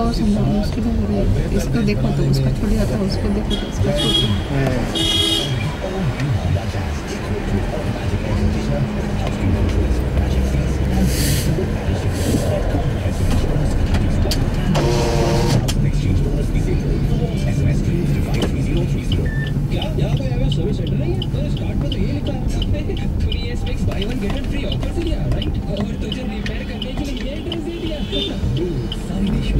और संभव मुश्किल हो रही है। इसको देखो तो उसका छोड़ जाता है उसको देखो तो उसका छूट जाता है हाँ। क्या यहाँ कोई अगर सर्विस सेंटर नहीं है तो स्टार्ट में तो ये लिखा है तूने ये specs buy one get one free offer से लिया राइट और तुझे रिपेयर करने के लिए ये एड्रेस दे दिया सारी देश में 400 से ज़्यादा टाइप्स टाइप स्टोर्स के साथ आपको ऐसा प्रॉब्लम कभी फेस नहीं करना पड़ेगा आपको wide range of products affordable prices and free servicing आइए अपने नजदीकी टच टाइप स्टोर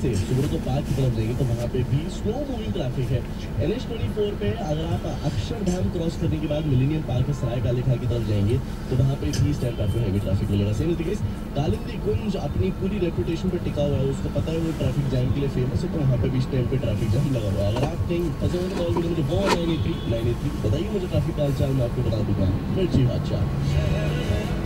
से सुब्रतो पार्क की तरफ़ जाएँगे तो वहाँ पे भी स्लो मूविंग ट्रैफ़िक है। एन एच ट्वेंटी फोर पे अगर आप अक्षरधाम क्रॉस करने के बाद मिलीनियम पार्क में सराय काले खां की तरफ़ जाएँगे तो वहाँ पे भी इस टाइप आपको हैवी ट्रैफ़िक मिलेगा। सेम केस कालिंदी कुंज अपनी पूरी रेपुटेशन पर टिका हुआ है, उसको पता है वो ट्रैफ़िक जैम के लिए फ़ेमस है तो वहाँ पे भी इस टाइम पे ट्रैफ़िक जैम लगा हुआ है। अगर आप कहीं फंसे हुए तो मुझे वो nine eight three nine eight three बताइए, मुझे ट्रैफ़िक का हालचाल मैं आपको बता दूँगा। मिर्ची बादशाह।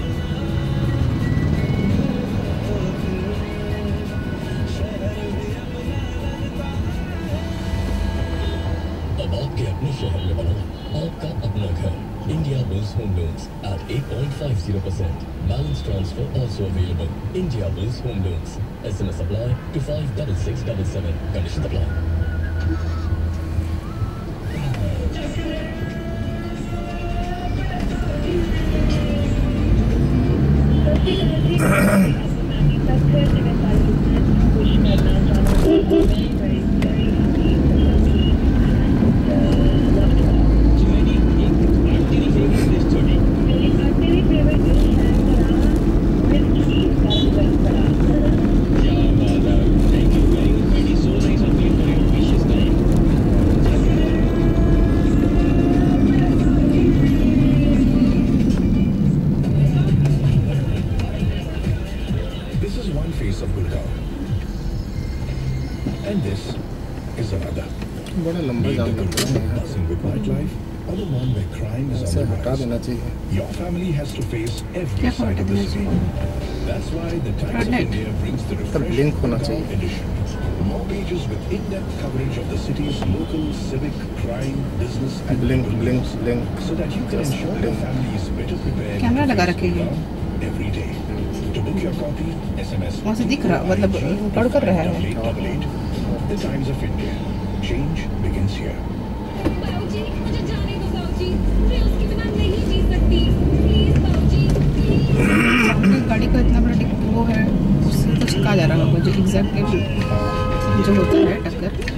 India Bulls Home Loans at 8.50%. Balance transfer also available. India Bulls Home Loans. SMS apply to 56677. Conditions apply. is one face of Gurgaon. And this is another. बड़ा लंबा Be it जाम the लगता Gurgaon है buzzing with nightlife or the one where crime is ऐसे on the हटा rise. देना चाहिए Your family has to face every क्या side हटा of the देना city. चाहिए That's why the Times of Right. India brings the तब refreshed link होना Gurgaon चाहिए। edition. More pages with in-depth coverage of the city's local, civic, crime, business and blink people blink news. Blink so that you can Just ensure your blink. family is better prepared camera to लगा face रखे हैं। Gurgaon every day. वहाँ से दिख रहा मतलब पढ़ कर रहा है 8888. The Times of India. Change begins here. बाबूजी मुझे जाने दो बाबूजी मैं उसके बिना नहीं जी सकती प्लीज़ बाबूजी प्लीज़ आपकी गाड़ी का इतना बड़ा वो है उससे कुछ कहा जा रहा होगा जो एग्जैक्टली जो होता है टक्कर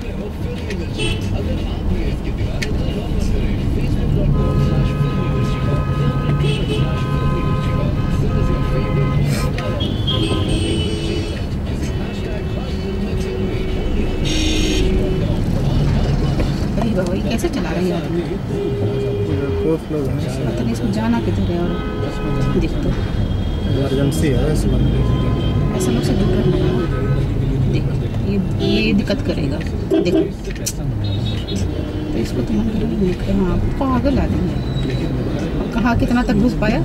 इमरजेंसी है ऐसा लोग से दूर रहना है देखो ये ये दिक्कत करेगा देखो तो इसको तो मन करेगा हाँ पागल आदमी है कहाँ कितना तक घुस पाया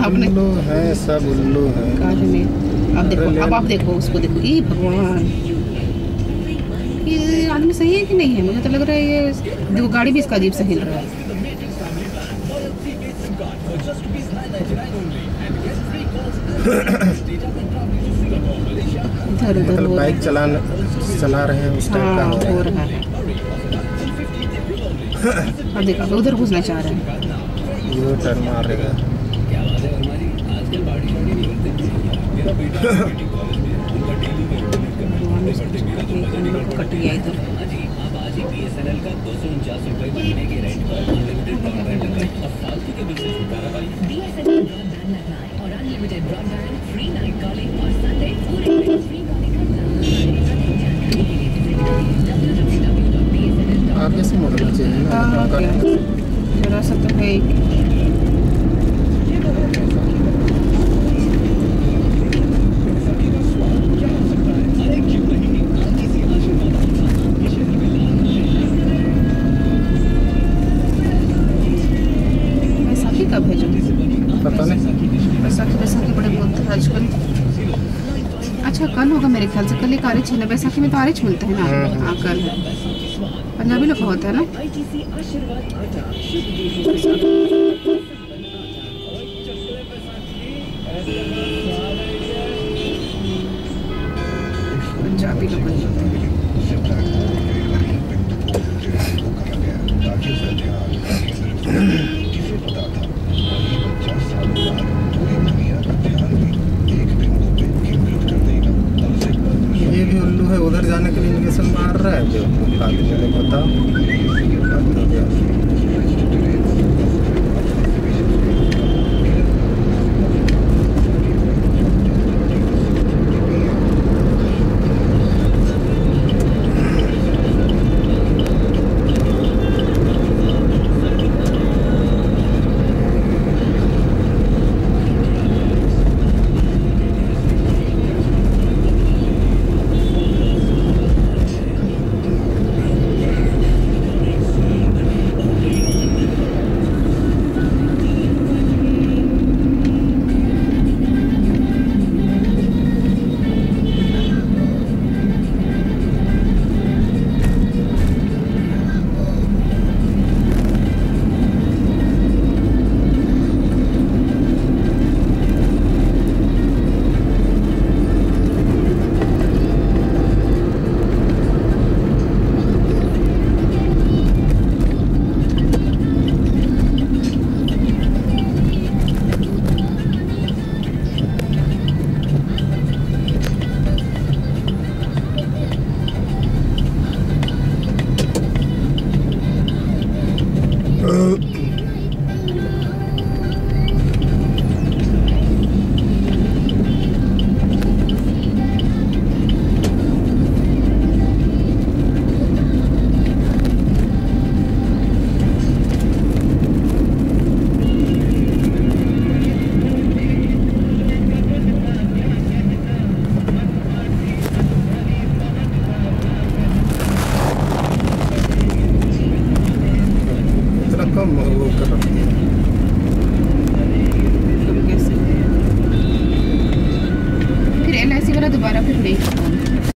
आपने उल्लू है सब उल्लू है काज में अब देखो अब आप देखो उसको देखो ये भगवान ये आदमी सही है कि नहीं है मुझे तो लग रहा है ये देखो गाड़ी भी इसका अजीब से हिल रहा है इधर उधर मतलब बाइक चलाने चला रहे हैं उस टाइप का। हाँ हो रहा हो। रहा अब देखो उधर घुसना चाह रहे हैं। यू टर्न मारेगा। मेरा में है, कट गया इधर। हाँ जी बी एस एन एल का दो सौ उनचास रुपए महीने के रेंट पर अनलिमिटेड ब्रॉडबैंड लगाएँ अब फालतू के बिल से छुटकारा पाएँ B S N L broadband लगवाएँ और unlimited broadband free night calling और संडे पूरे फ्री कॉलिंग आप अधिक जानकारी के लिए। विज़िट करें www.bsnl.com आगे चाहिए का भेजो। पता नहीं। बैसाखी बैसाखी बड़े अच्छा कल होगा मेरे ख्याल से। कल एक आरिच है। ना बैसाखी में तो आरिच मिलता है ना। हाँ, हाँ।, हाँ कल पंजाबी लोग बहुत है ना? पंजाबी लोग